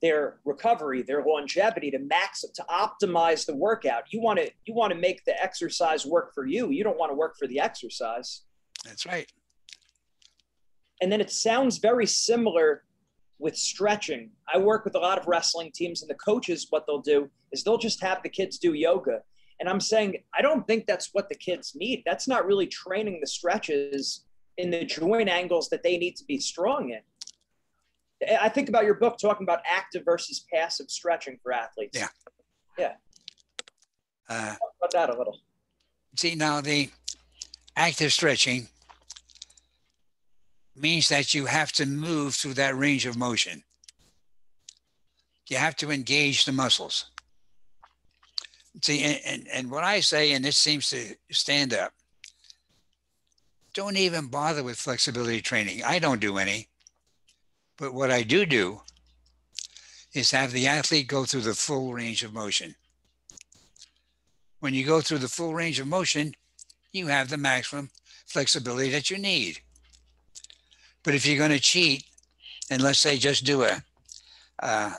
their recovery, their longevity to max to optimize the workout. You want to you want to make the exercise work for you. You don't want to work for the exercise. That's right. And then it sounds very similar with stretching. I work with a lot of wrestling teams and the coaches what they'll do is they'll just have the kids do yoga. And I'm saying I don't think that's what the kids need. That's not really training the stretches in the joint angles that they need to be strong in. I think about your book talking about active versus passive stretching for athletes. Yeah. Yeah. Uh, Talk about that a little. See, now the active stretching means that you have to move through that range of motion. You have to engage the muscles. See, and, and, and what I say, and this seems to stand up, don't even bother with flexibility training. I don't do any. But what I do do is have the athlete go through the full range of motion. When you go through the full range of motion, you have the maximum flexibility that you need. But if you're going to cheat, and let's say just do a, uh,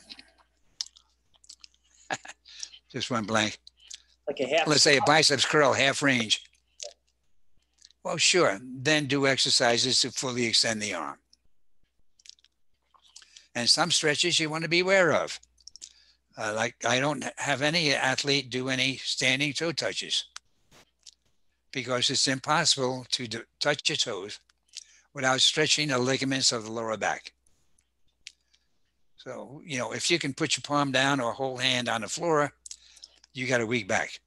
[LAUGHS] just one blank. Like a half. Let's say a biceps curl, half range. Well, sure. Then do exercises to fully extend the arm. And some stretches you want to be aware of. Uh, like I don't have any athlete do any standing toe touches because it's impossible to do, touch your toes without stretching the ligaments of the lower back. So, you know, if you can put your palm down or whole hand on the floor, you got a weak back.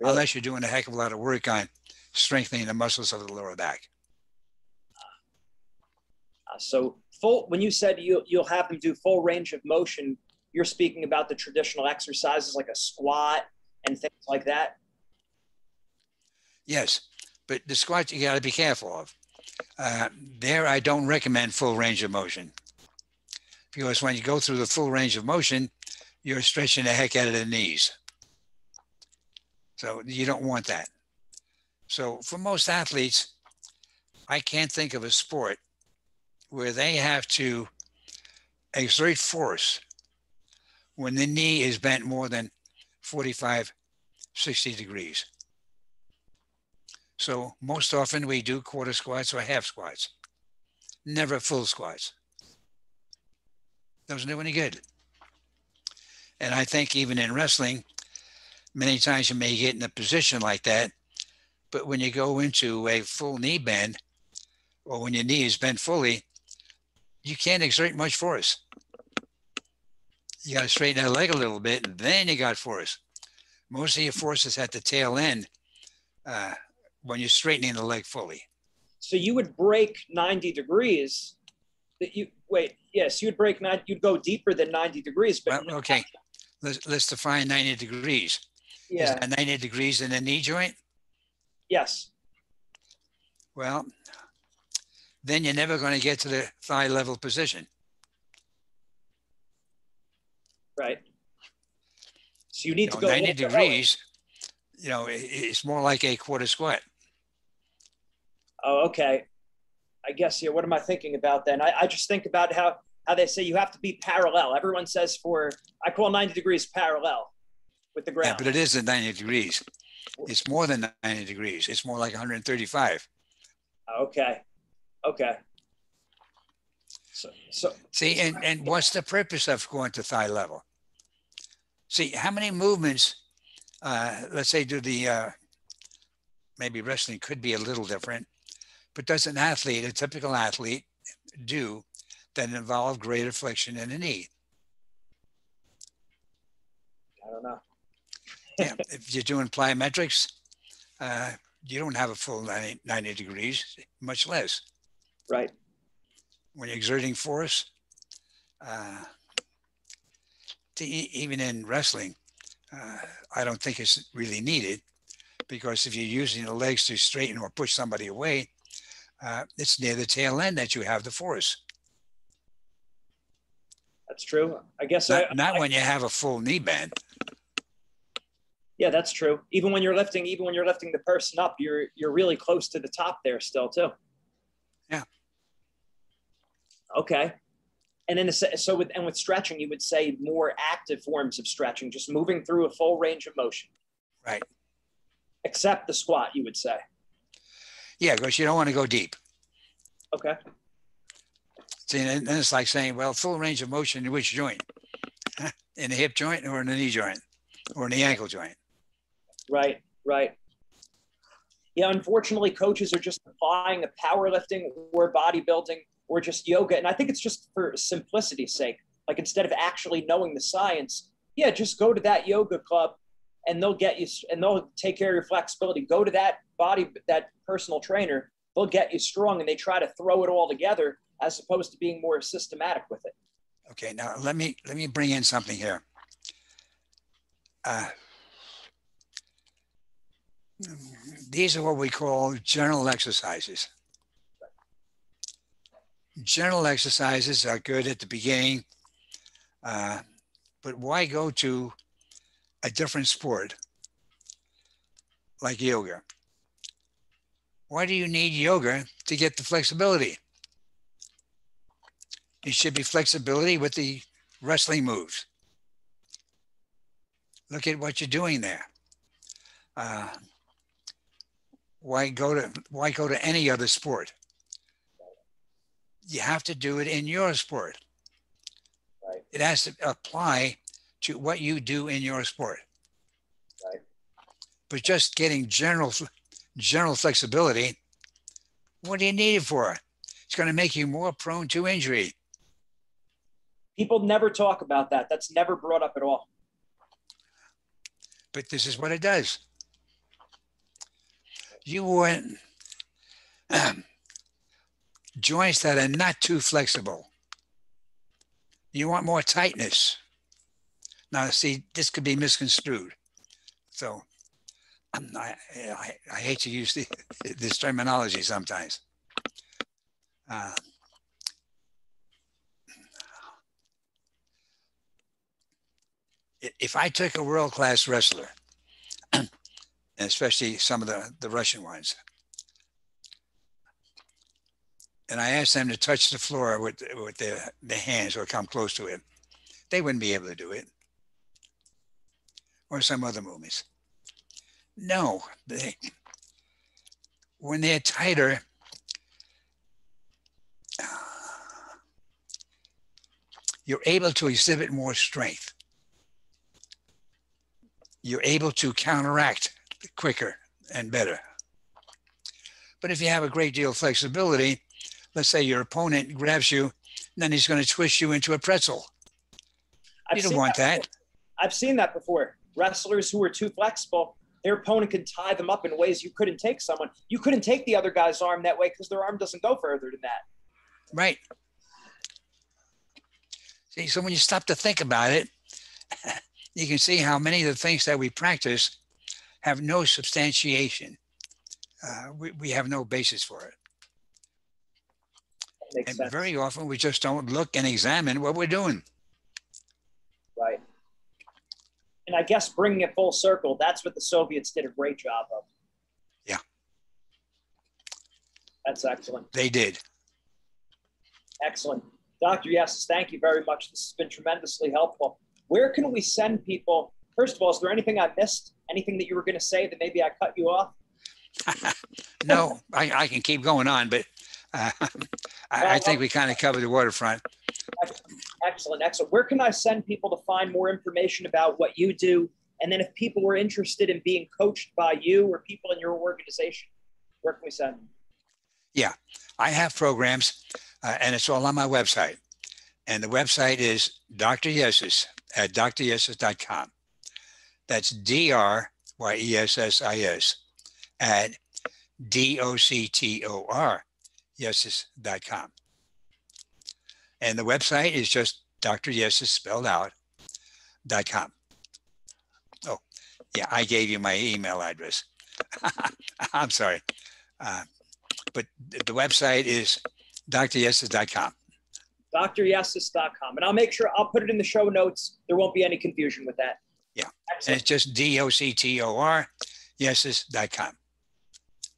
Really? Unless you're doing a heck of a lot of work on strengthening the muscles of the lower back. Uh, so full, when you said you, you'll have them do full range of motion, you're speaking about the traditional exercises like a squat and things like that? Yes, but the squat you got to be careful of. Uh, there, I don't recommend full range of motion because when you go through the full range of motion, you're stretching the heck out of the knees. So you don't want that. So for most athletes, I can't think of a sport where they have to exert force when the knee is bent more than 45, 60 degrees. So most often we do quarter squats or half squats, never full squats. Doesn't do any good. And I think even in wrestling, many times you may get in a position like that but when you go into a full knee bend, or when your knee is bent fully, you can't exert much force. You got to straighten that leg a little bit, and then you got force. Most of your force is at the tail end uh, when you're straightening the leg fully. So you would break 90 degrees. That you wait, yes, you'd break nine. You'd go deeper than 90 degrees. But well, okay, let's let's define 90 degrees. Yeah, is 90 degrees in the knee joint? Yes. Well, then you're never going to get to the thigh level position. Right. So you need you to know, go 90 degrees. You know, it's more like a quarter squat. Oh, okay. I guess, yeah, what am I thinking about then? I, I just think about how, how they say you have to be parallel. Everyone says for, I call 90 degrees parallel with the ground. Yeah, but it isn't 90 degrees. It's more than 90 degrees. It's more like 135. Okay. Okay. So, so see, and, and what's the purpose of going to thigh level? See, how many movements, uh, let's say, do the, uh, maybe wrestling could be a little different, but does an athlete, a typical athlete, do that involve great flexion in the knee? I don't know yeah, if you're doing plyometrics, uh, you don't have a full 90, 90, degrees, much less. Right. When you're exerting force, uh, to, even in wrestling, uh, I don't think it's really needed because if you're using the legs to straighten or push somebody away, uh, it's near the tail end that you have the force. That's true. I guess Not, I, not I- when you have a full knee bend. yeah, that's true. Even when you're lifting, even when you're lifting the person up, you're you're really close to the top there still too. Yeah. Okay. And then so with and with stretching, you would say more active forms of stretching, just moving through a full range of motion, Right. except the squat. You would say. Yeah, because you don't want to go deep. Okay. See, and then it's like saying, well, full range of motion in which joint? [LAUGHS] In the hip joint or in the knee joint or in the ankle joint? Right, right. Yeah, unfortunately, coaches are just applying a powerlifting or bodybuilding or just yoga. And I think it's just for simplicity's sake. Like instead of actually knowing the science, yeah, just go to that yoga club and they'll get you and they'll take care of your flexibility. Go to that body, that personal trainer, they'll get you strong and they try to throw it all together as opposed to being more systematic with it. Okay, now let me let me bring in something here. Uh, these are what we call general exercises. General exercises are good at the beginning, uh, but why go to a different sport like yoga? Why do you need yoga to get the flexibility? It should be flexibility with the wrestling moves. Look at what you're doing there. Uh, why go to why go to any other sport? You have to do it in your sport. Right. It has to apply to what you do in your sport. Right. But just getting general general flexibility, what do you need it for? It's going to make you more prone to injury. People never talk about that. That's never brought up at all. but this is what it does. You want um, [CLEARS THROAT] joints that are not too flexible. You want more tightness. Now, see, this could be misconstrued. So I, I, I hate to use the, [LAUGHS] this terminology sometimes. Uh, if I took a world class wrestler, [CLEARS THROAT] especially some of the, the Russian ones, and I asked them to touch the floor with, with their, their hands or come close to it, they wouldn't be able to do it. Or some other movements. No, they, when they're tighter, you're able to exhibit more strength you're able to counteract quicker and better. But if you have a great deal of flexibility, let's say your opponent grabs you, then he's going to twist you into a pretzel. I've You don't want before. that. I've seen that before. Wrestlers who are too flexible, their opponent can tie them up in ways you couldn't take someone. You couldn't take the other guy's arm that way because their arm doesn't go further than that. Right. See, so when you stop to think about it, you can see how many of the things that we practice have no substantiation. Uh, we, we have no basis for it. And sense. very often we just don't look and examine what we're doing. right. And I guess bringing it full circle, that's what the Soviets did a great job of. Yeah. That's excellent. They did. Excellent. Dr. Yessis, thank you very much. This has been tremendously helpful. Where can we send people? First of all, is there anything I missed? Anything that you were going to say that maybe I cut you off? [LAUGHS] No, I, I can keep going on, but uh, [LAUGHS] I, I think we kind of covered the waterfront. Excellent, excellent. Where can I send people to find more information about what you do? And then if people were interested in being coached by you or people in your organization, where can we send them? Yeah, I have programs, uh, and it's all on my website. And the website is Dr. Yessis at dryessis.com. That's D R Y E S S I S at D O C T O R yessis.com. And the website is just Dr. Spelled out dot com. Oh, yeah, I gave you my email address. [LAUGHS] I'm sorry. Uh, but the website is dryessis.com. dryessis.com. And I'll make sure I'll put it in the show notes. There won't be any confusion with that. Yeah. And it's just D-O-C-T-O-R, yessis.com.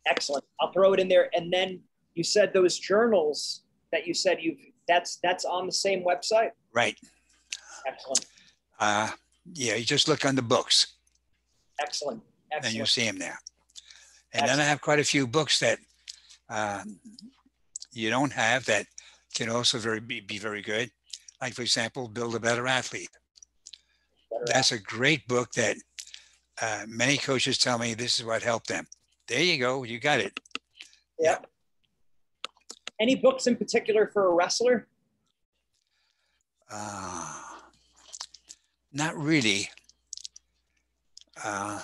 Excellent. I'll throw it in there. And then you said those journals that you said you've that's that's on the same website. Right. Excellent. Uh, yeah, you just look on the books Excellent. and you'll see them there. And then I have quite a few books that um, you don't have that can also very be, be very good. Like for example, Build a Better Athlete. That's a great book that uh, many coaches tell me this is what helped them. There you go, you got it. Yep. Any books in particular for a wrestler? Uh, not really. Uh,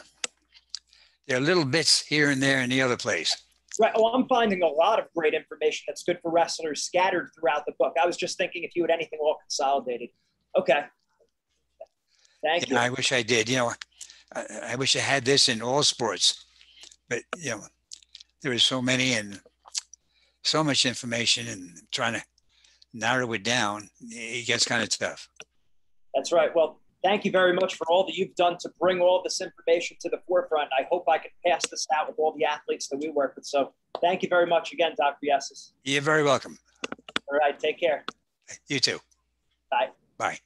there are little bits here and there in the other place. Right. Oh, I'm finding a lot of great information that's good for wrestlers scattered throughout the book. I was just thinking if you had anything all consolidated. Okay. Thank You know. I wish I did. You know, I, I wish I had this in all sports, but you know, there is so many and so much information, and trying to narrow it down, it gets kind of tough. That's right. Well, thank you very much for all that you've done to bring all this information to the forefront. I hope I can pass this out with all the athletes that we work with. So thank you very much again, Dr. Yessis. You're very welcome. All right. Take care. You too. Bye. Bye.